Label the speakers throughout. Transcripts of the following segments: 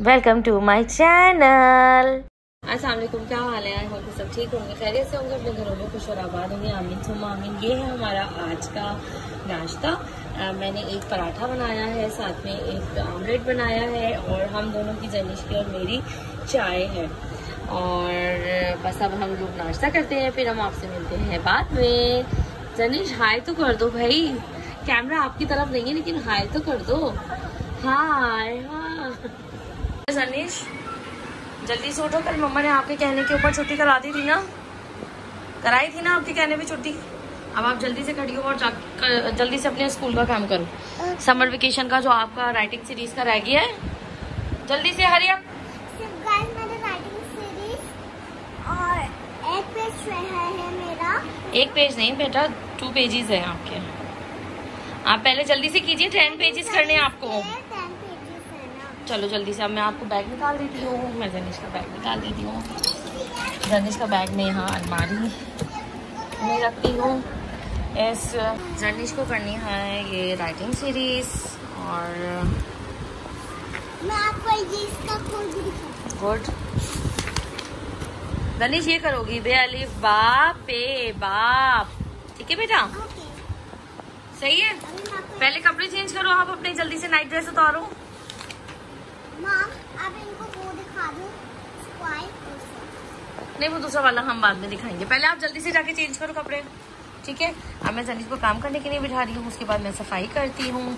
Speaker 1: Welcome to my channel
Speaker 2: Aslam क्या हाल है? होंगे सब ठीक होंगे। खैरियत से होंगे अपने घरों में खुश और आबाद होंगे। आमीन सुम आमीन। ये है हमारा आज का नाश्ता। आ, मैंने एक पराठा बनाया है साथ में एक ऑमलेट बनाया है और हम दोनों की जनिश की और मेरी चाय है। और बस अब हम लोग नाश्ता करते हैं फिर हम आपसे मिलते हैं बाद में। जनिश हाय तो कर दो भाई। कैमरा आपकी तरफ़ नहीं है लेकिन हाय तो कर दो। हाय हाँ जनिश जल्दी से उठो कल मम्मा ने आपके कहने के ऊपर छुट्टी करा दी थी ना? कराई थी ना आपके कहने पे छुट्टी? अब आप जल्दी से खड़ी हो और जल्दी से अपने स्कूल का काम करो। समर वेकेशन का जो आपका राइटिंग सीरीज़ का रह गया है। जल्दी से हरिया
Speaker 3: एक पेज है मेरा।
Speaker 2: एक पेज नहीं बेटा टू पेजेस है आपके। आप पहले जल्दी से कीजिए टेन पेजेस करने आपको। चलो जल्दी से अब मैं आपको बैग निकाल देती हूँ। मैं जनिश का बैग निकाल देती हूँ। जनिश का बैग मैं यहाँ अलमारी में रखती हूँ। इस जनिश को करनी है ये राइटिंग सीरीज़ और
Speaker 3: मैं आपको इसका
Speaker 2: गुड जनिश ये करोगी? बे अलिफ बाप पे बाप। ठीक है बेटा? सही है? पहले कपड़े चेंज करो आप अपने जल्दी से नाइट ड्रेस उतारो। नहीं वो दूसरा वाला हम बाद में दिखाएँगे। पहले आप जल्दी से जाके चेंज करो कपड़े ठीक है? अब मैं जनीत को काम करने के लिए बिठा रही हूँ उसके बाद मैं सफ़ाई करती हूँ।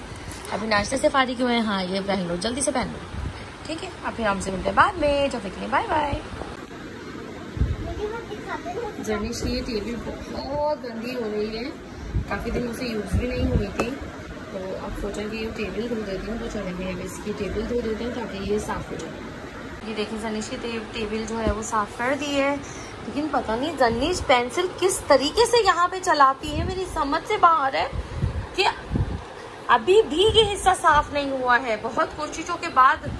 Speaker 2: अभी नाश्ते से फारी क्यों है। हाँ ये पहन लो जल्दी से पहन लो ठीक है अब फिर हमसे मिलते हैं बाद में। जो फिर बाय बाय जनीश ये टेबल बहुत गंदी हो रही है। काफ़ी दिनों से यूज़ भी नहीं हुई थी। तो अब सोचा कि ये टेबल धो देती हूँ तो चलेंगे इसकी टेबल धो देते हैं ताकि ये साफ़ हो जाए। ये देखिए जनीश की टेबल जो है वो साफ़ कर दी है। लेकिन पता नहीं जनीश पेंसिल किस तरीके से यहाँ पे चलाती है, मेरी समझ से बाहर है कि अभी भी ये हिस्सा साफ़ नहीं हुआ है। बहुत कोशिशों के बाद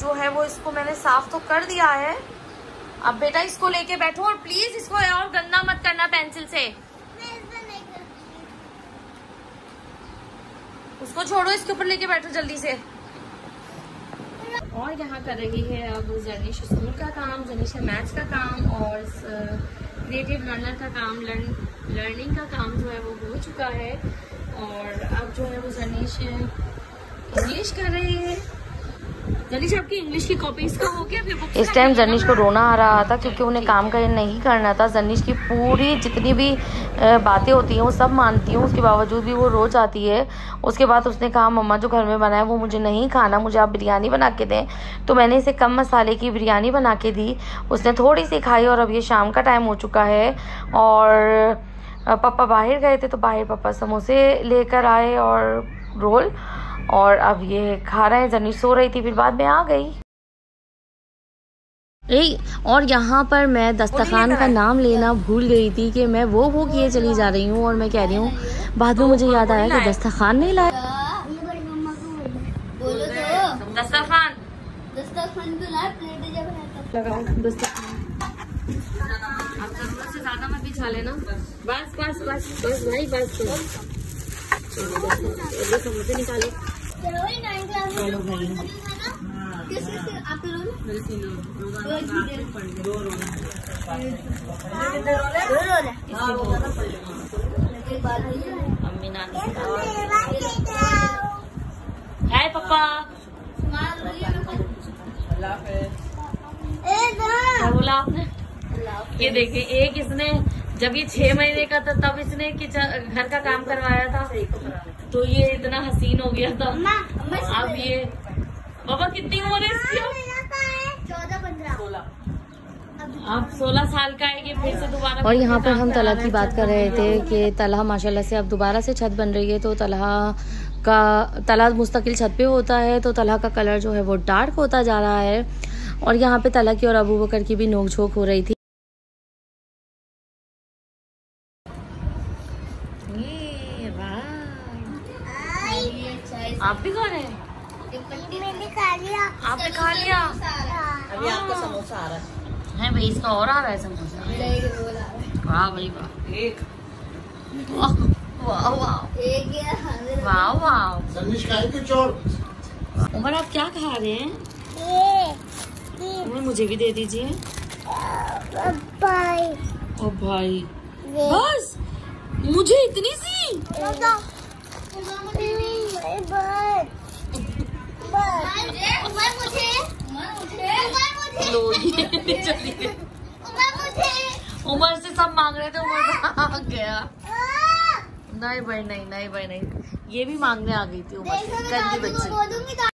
Speaker 2: जो है वो इसको मैंने साफ़ तो कर दिया है। अब बेटा इसको लेके बैठो और प्लीज़ इसको और गंदा मत करना पेंसिल से। उसको छोड़ो, इसके ऊपर लेके बैठो जल्दी से। और यहाँ कर रही है अब जनीश स्कूल का काम, जनीश है मैथ्स का काम और क्रिएटिव लर्नर का काम लर्न लर्निंग का काम जो है वो हो चुका है। और अब जो है वो जनीश इंग्लिश कर रही है। जनीश आपकी इंग्लिश की कॉपीज का हो गया फिर
Speaker 1: इस टाइम जनीश को रोना आ रहा था क्योंकि उन्हें काम कर नहीं करना था। जनीश की पूरी जितनी भी बातें होती हैं वो सब मानती हूँ। उसके बावजूद भी वो रोज आती है। उसके बाद उसने कहा मम्मा जो घर में बनाया वो मुझे नहीं खाना मुझे आप बिरयानी बना के दें। तो मैंने इसे कम मसाले की बिरयानी बना के दी। उसने थोड़ी सी खाई और अब ये शाम का टाइम हो चुका है। और पापा बाहर गए थे तो बाहर पापा समोसे लेकर आए और रोल। और अब ये खा रहे हैं जनी सो रही थी फिर बाद में आ गई ए, और यहाँ पर मैं दस्तखान का नाम लेना भूल गई थी कि मैं वो वो किए चली जा रही हूँ और मैं कह रही हूँ बाद में मुझे याद आया कि दस्तखान नहीं लाया
Speaker 2: दस्तरखान
Speaker 3: दस्तरखान
Speaker 2: लगाओ दस्तरखान अब ज़रूरत से ज़्यादा मत बिछा लेना बस बस बस बस भाई बस निकालो चलो भाई। अम्मी नानी है। पापा क्या बोला आपने। ये देखिए एक इसने जब ये छह महीने का था तब इसने घर का काम करवाया था। तो ये इतना हसीन हो गया था। अब ये बाबा कितनी उम्र है इसकी?
Speaker 3: चौदह पंद्रह।
Speaker 2: अब सोलह साल का है ये फिर से दोबारा
Speaker 1: और यहाँ पर हम तला की बात कर रहे थे कि तला माशाल्लाह से अब दोबारा से छत बन रही है तो तला का तला मुस्तकिल छत पे होता है तो तला का कलर जो है वो डार्क होता जा रहा है। और यहाँ पे तला की और अबू बकर की भी नोक झोंक हो रही थी।
Speaker 2: आप भी खा रहे हैं?
Speaker 3: मैंने खा लिया।
Speaker 2: आपने खा लिया?
Speaker 4: अभी आपका समोसा आ रहा है।
Speaker 2: है भाई इसका और आ रहा है समोसा? वाह भाई वाह।
Speaker 4: एक।
Speaker 2: वाह वाह वाह। वाह वाह।
Speaker 4: समीश खाए की चोर
Speaker 2: उमर आप क्या खा रहे हैं?
Speaker 3: ये ये।
Speaker 2: मुझे भी दे दीजिए।
Speaker 3: बाय
Speaker 2: ओ भाई। बस मुझे इतनी सी। उमर से सब मांग रहे थे उमर आ गया। नहीं भाई नहीं नहीं भाई नहीं। ये भी मांगने आ गई थी उमर से गंदी बच्ची।